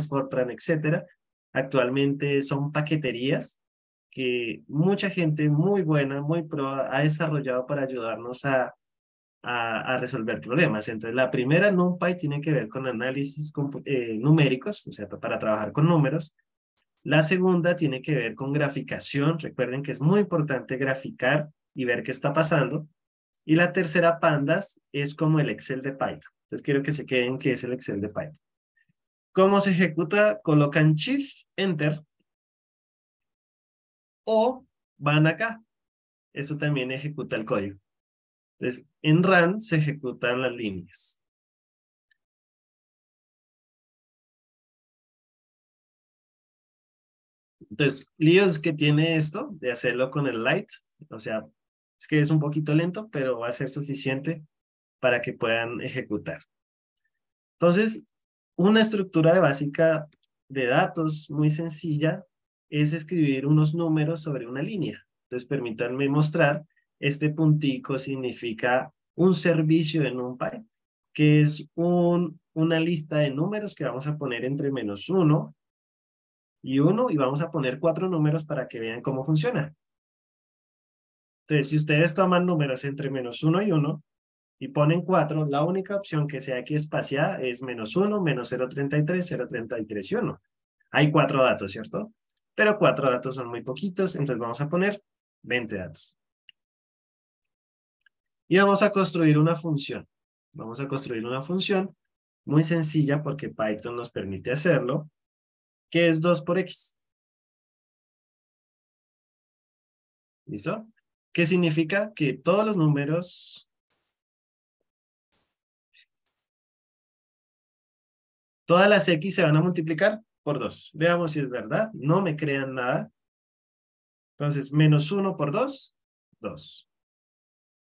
Fortran, etc. Actualmente son paqueterías que mucha gente muy buena, muy pro, ha desarrollado para ayudarnos a, a, resolver problemas. Entonces, la primera NumPy tiene que ver con análisis eh, numéricos, o sea, para trabajar con números. La segunda tiene que ver con graficación. Recuerden que es muy importante graficar y ver qué está pasando. Y la tercera, Pandas, es como el Excel de Python. Entonces quiero que se queden que es el Excel de Python. ¿Cómo se ejecuta? Colocan Shift, Enter. O van acá. Esto también ejecuta el código. Entonces, en run se ejecutan las líneas. Entonces, líos que tiene esto de hacerlo con el light, o sea, es que es un poquito lento, pero va a ser suficiente para que puedan ejecutar. Entonces, una estructura de básica de datos muy sencilla es escribir unos números sobre una línea. Entonces, permítanme mostrar, este puntico significa un servicio en NumPy, que es un, una lista de números que vamos a poner entre menos uno y uno, y vamos a poner cuatro números para que vean cómo funciona. Entonces, si ustedes toman números entre menos uno y uno, y ponen 4, la única opción que sea aquí espaciada es menos 1, menos 0.33, 0.33 y 1. Hay cuatro datos, ¿cierto? Pero cuatro datos son muy poquitos, entonces vamos a poner 20 datos. Y vamos a construir una función. Vamos a construir una función muy sencilla porque Python nos permite hacerlo, que es 2 por x. ¿Listo? ¿Qué significa? Que todos los números Todas las X se van a multiplicar por 2. Veamos si es verdad. No me crean nada. Entonces, menos 1 por 2, 2.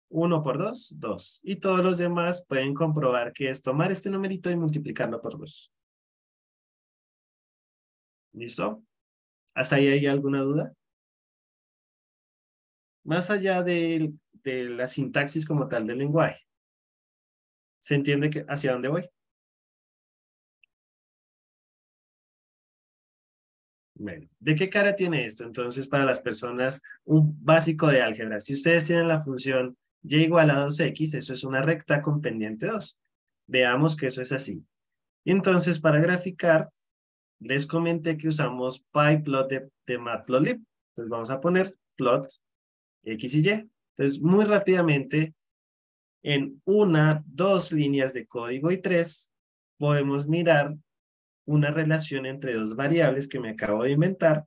1 por 2, 2. Y todos los demás pueden comprobar que es tomar este numerito y multiplicarlo por 2. ¿Listo? ¿Hasta ahí hay alguna duda? Más allá de, de la sintaxis como tal del lenguaje. ¿Se entiende que, hacia dónde voy? Bueno, ¿de qué cara tiene esto? Entonces, para las personas, un básico de álgebra. Si ustedes tienen la función y igual a 2x, eso es una recta con pendiente 2. Veamos que eso es así. Entonces, para graficar, les comenté que usamos pyplot de, de matplotlib. Entonces, vamos a poner plot x y y. Entonces, muy rápidamente, en una, dos líneas de código y tres, podemos mirar una relación entre dos variables que me acabo de inventar,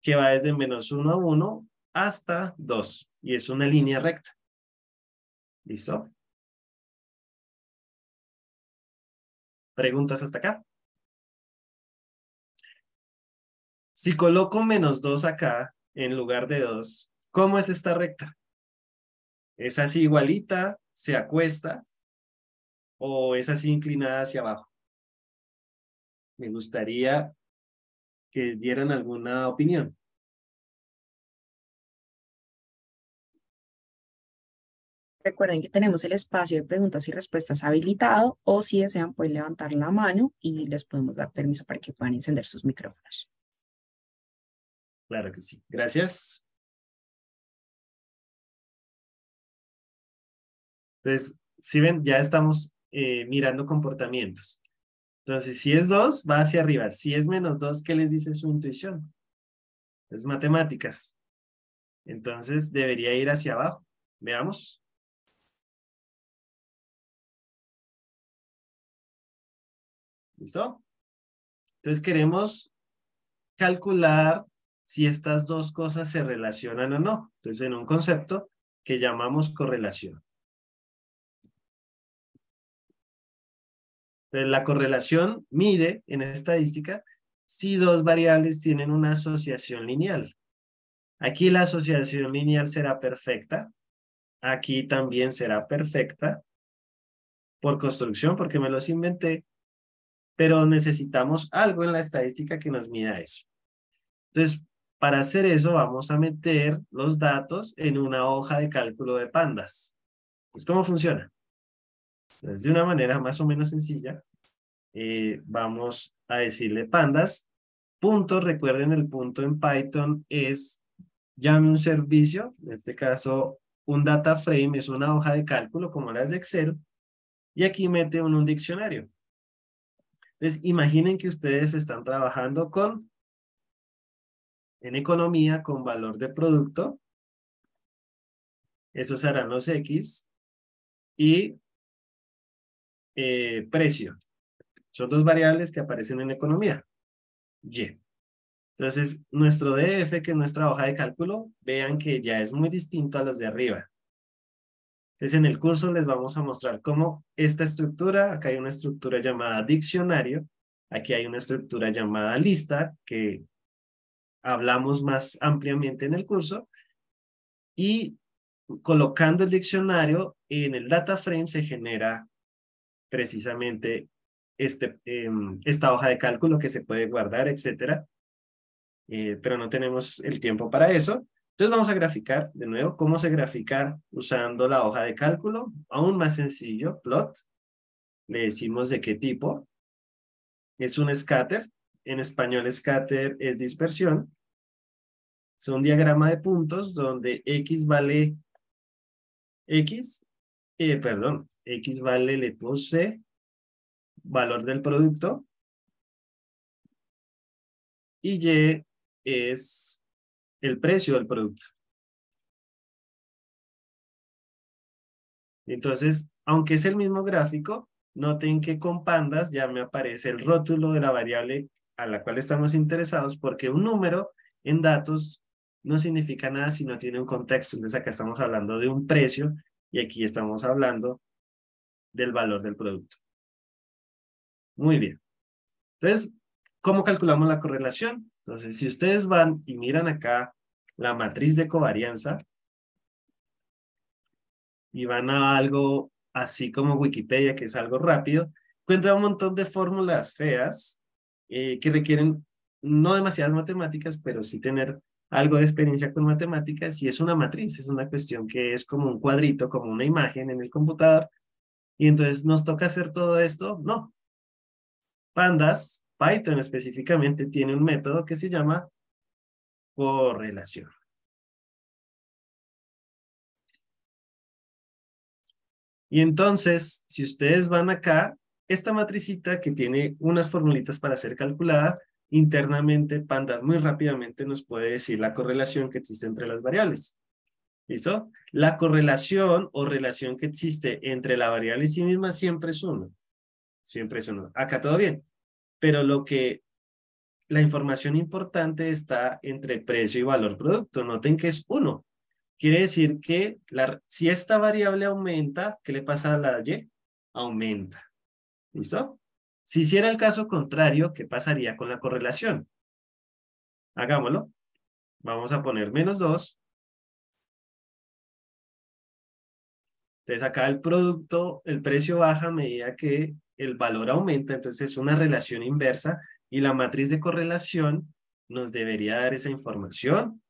que va desde menos 1 a 1 hasta 2, y es una línea recta. ¿Listo? ¿Preguntas hasta acá? Si coloco menos 2 acá, en lugar de 2, ¿cómo es esta recta? ¿Es así igualita, se acuesta, o es así inclinada hacia abajo? me gustaría que dieran alguna opinión. Recuerden que tenemos el espacio de preguntas y respuestas habilitado o si desean pueden levantar la mano y les podemos dar permiso para que puedan encender sus micrófonos. Claro que sí. Gracias. Entonces, si ven, ya estamos eh, mirando comportamientos. Entonces, si es 2, va hacia arriba. Si es menos 2, ¿qué les dice su intuición? Es matemáticas. Entonces, debería ir hacia abajo. Veamos. ¿Listo? Entonces, queremos calcular si estas dos cosas se relacionan o no. Entonces, en un concepto que llamamos correlación. la correlación mide en estadística si dos variables tienen una asociación lineal. Aquí la asociación lineal será perfecta. Aquí también será perfecta por construcción, porque me los inventé. Pero necesitamos algo en la estadística que nos mida eso. Entonces, para hacer eso, vamos a meter los datos en una hoja de cálculo de pandas. Pues, ¿cómo funciona? de una manera más o menos sencilla, eh, vamos a decirle pandas. Punto, recuerden el punto en Python es llame un servicio, en este caso un data frame es una hoja de cálculo como las de Excel, y aquí mete un, un diccionario. Entonces, imaginen que ustedes están trabajando con, en economía, con valor de producto. Esos serán los X. Y eh, precio. Son dos variables que aparecen en economía. Y. Entonces, nuestro DF, que es nuestra hoja de cálculo, vean que ya es muy distinto a los de arriba. Entonces, en el curso les vamos a mostrar cómo esta estructura, acá hay una estructura llamada diccionario, aquí hay una estructura llamada lista, que hablamos más ampliamente en el curso. Y colocando el diccionario en el data frame se genera precisamente este, em, esta hoja de cálculo que se puede guardar, etcétera. Eh, pero no tenemos el tiempo para eso. Entonces vamos a graficar de nuevo cómo se grafica usando la hoja de cálculo, aún más sencillo, plot. Le decimos de qué tipo. Es un scatter. En español scatter es dispersión. Es un diagrama de puntos donde X vale X, eh, perdón, X vale, le puse valor del producto y Y es el precio del producto. Entonces, aunque es el mismo gráfico, noten que con pandas ya me aparece el rótulo de la variable a la cual estamos interesados porque un número en datos no significa nada si no tiene un contexto. Entonces acá estamos hablando de un precio y aquí estamos hablando del valor del producto. Muy bien. Entonces, ¿cómo calculamos la correlación? Entonces, si ustedes van y miran acá la matriz de covarianza y van a algo así como Wikipedia, que es algo rápido, encuentran un montón de fórmulas feas eh, que requieren no demasiadas matemáticas, pero sí tener algo de experiencia con matemáticas y es una matriz, es una cuestión que es como un cuadrito, como una imagen en el computador. Y entonces nos toca hacer todo esto. No. Pandas, Python específicamente, tiene un método que se llama correlación. Y entonces, si ustedes van acá, esta matricita que tiene unas formulitas para ser calculada, internamente Pandas muy rápidamente nos puede decir la correlación que existe entre las variables. ¿Listo? La correlación o relación que existe entre la variable y sí misma siempre es uno. Siempre es uno. Acá todo bien. Pero lo que, la información importante está entre precio y valor producto. Noten que es uno. Quiere decir que la, si esta variable aumenta, ¿qué le pasa a la Y? Aumenta. ¿Listo? Si hiciera el caso contrario, ¿qué pasaría con la correlación? Hagámoslo. Vamos a poner menos 2. Entonces acá el producto, el precio baja a medida que el valor aumenta, entonces es una relación inversa y la matriz de correlación nos debería dar esa información.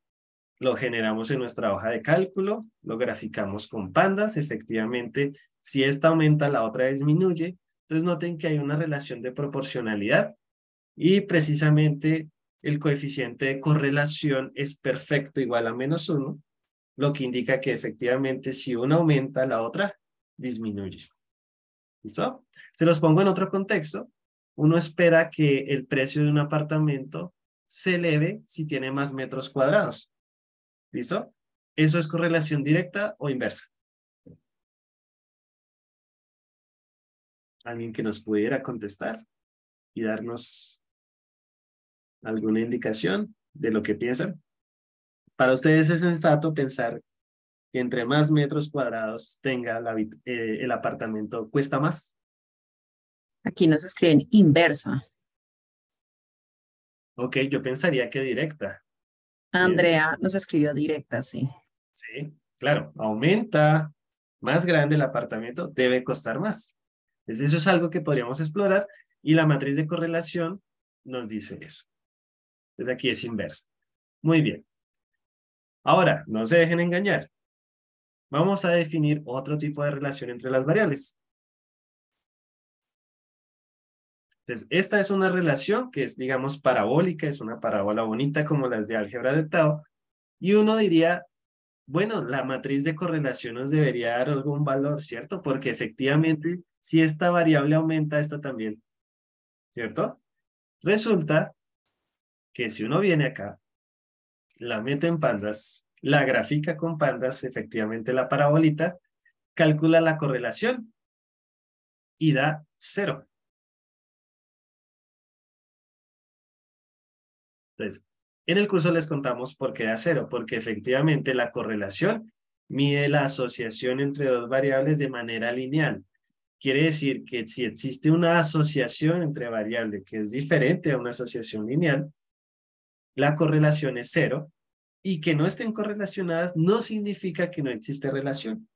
Lo generamos en nuestra hoja de cálculo, lo graficamos con pandas, efectivamente, si esta aumenta, la otra disminuye, entonces noten que hay una relación de proporcionalidad y precisamente el coeficiente de correlación es perfecto igual a menos uno, lo que indica que efectivamente si una aumenta, la otra disminuye. ¿Listo? Se los pongo en otro contexto. Uno espera que el precio de un apartamento se eleve si tiene más metros cuadrados. ¿Listo? ¿Eso es correlación directa o inversa? Alguien que nos pudiera contestar y darnos alguna indicación de lo que piensan. Para ustedes es sensato pensar que entre más metros cuadrados tenga eh, el apartamento, ¿cuesta más? Aquí nos escriben inversa. Ok, yo pensaría que directa. Andrea nos escribió directa, sí. Sí, claro, aumenta, más grande el apartamento, debe costar más. Entonces, eso es algo que podríamos explorar y la matriz de correlación nos dice eso. Entonces, aquí es inversa. Muy bien. Ahora, no se dejen engañar. Vamos a definir otro tipo de relación entre las variables. Entonces, esta es una relación que es, digamos, parabólica, es una parábola bonita como las de álgebra de Tao. Y uno diría, bueno, la matriz de correlación nos debería dar algún valor, ¿cierto? Porque efectivamente si esta variable aumenta, esta también. ¿Cierto? Resulta que si uno viene acá, la mete en pandas, la grafica con pandas, efectivamente la parabolita, calcula la correlación y da cero. Entonces, en el curso les contamos por qué da cero, porque efectivamente la correlación mide la asociación entre dos variables de manera lineal. Quiere decir que si existe una asociación entre variables que es diferente a una asociación lineal, la correlación es cero y que no estén correlacionadas no significa que no existe relación.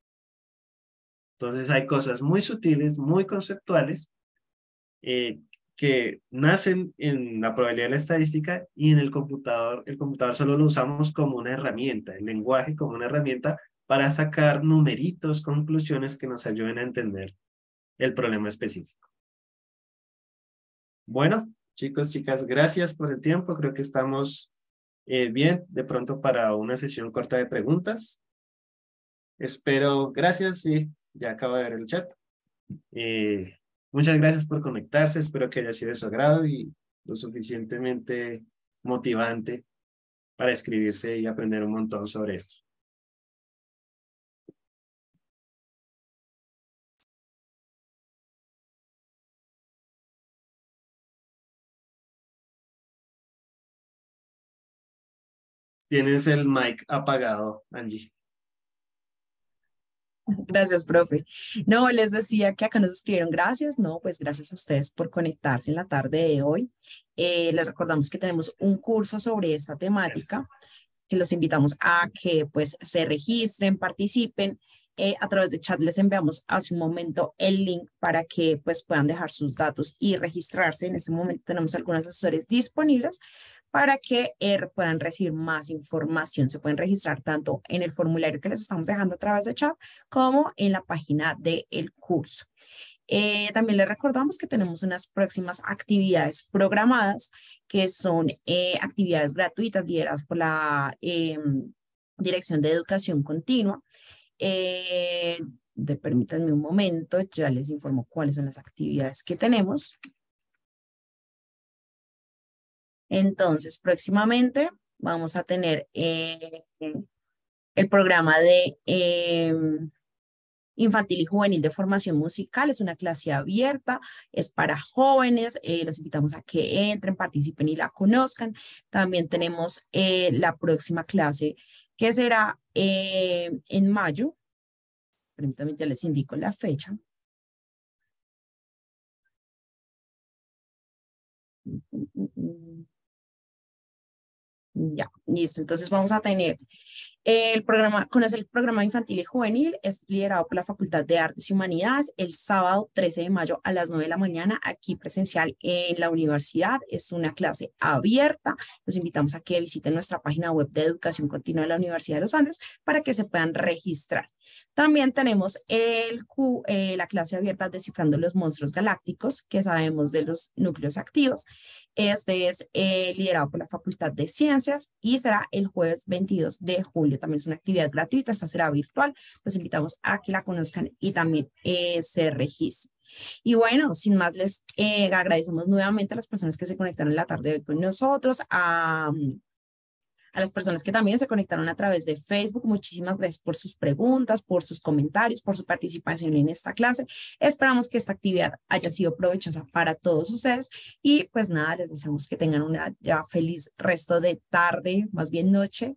Entonces hay cosas muy sutiles, muy conceptuales, eh, que nacen en la probabilidad de la estadística y en el computador, el computador solo lo usamos como una herramienta, el lenguaje como una herramienta para sacar numeritos, conclusiones que nos ayuden a entender el problema específico. Bueno, chicos, chicas, gracias por el tiempo. Creo que estamos eh, bien de pronto para una sesión corta de preguntas. Espero, gracias, sí, ya acabo de ver el chat. Eh, muchas gracias por conectarse, espero que haya sido de su agrado y lo suficientemente motivante para escribirse y aprender un montón sobre esto. Tienes el mic apagado, Angie. Gracias, profe. No, les decía que acá nos escribieron gracias. No, pues gracias a ustedes por conectarse en la tarde de hoy. Eh, les recordamos que tenemos un curso sobre esta temática, que los invitamos a que pues se registren, participen. Eh, a través de chat les enviamos hace un momento el link para que pues puedan dejar sus datos y registrarse. En este momento tenemos algunos asesores disponibles para que er, puedan recibir más información. Se pueden registrar tanto en el formulario que les estamos dejando a través de chat como en la página del curso. Eh, también les recordamos que tenemos unas próximas actividades programadas que son eh, actividades gratuitas lideradas por la em, Dirección de Educación Continua. Eh, de, permítanme un momento, ya les informo cuáles son las actividades que tenemos. Entonces, próximamente vamos a tener eh, el programa de em, infantil y juvenil de formación musical. Es una clase abierta, es para jóvenes. Eh, los invitamos a que entren, participen y la conozcan. También tenemos eh, la próxima clase que será en mayo. Permítanme, ya les indico la fecha. Ya, listo. Entonces vamos a tener el programa, conoce el programa infantil y juvenil, es liderado por la Facultad de Artes y Humanidades el sábado 13 de mayo a las 9 de la mañana, aquí presencial en la universidad. Es una clase abierta. Los invitamos a que visiten nuestra página web de Educación Continua de la Universidad de los Andes para que se puedan registrar. También tenemos el, eh, la clase abierta Descifrando los Monstruos Galácticos, que sabemos de los núcleos activos. Este es eh, liderado por la Facultad de Ciencias y será el jueves 22 de julio. También es una actividad gratuita, esta será virtual. Los invitamos a que la conozcan y también eh, se registren. Y bueno, sin más, les agradecemos nuevamente a las personas que se conectaron la tarde de hoy con nosotros, a, a las personas que también se conectaron a través de Facebook. Muchísimas gracias por sus preguntas, por sus comentarios, por su participación en esta clase. Esperamos que esta actividad haya sido provechosa para todos ustedes y pues nada, les deseamos que tengan una ya feliz resto de tarde, más bien noche.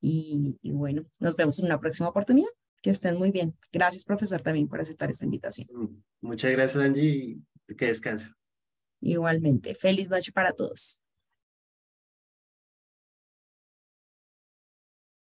Y, y bueno, nos vemos en una próxima oportunidad. Que estén muy bien. Gracias, profesor, también por aceptar esta invitación. Muchas gracias, Angie, y que descansen. Igualmente. Feliz noche para todos.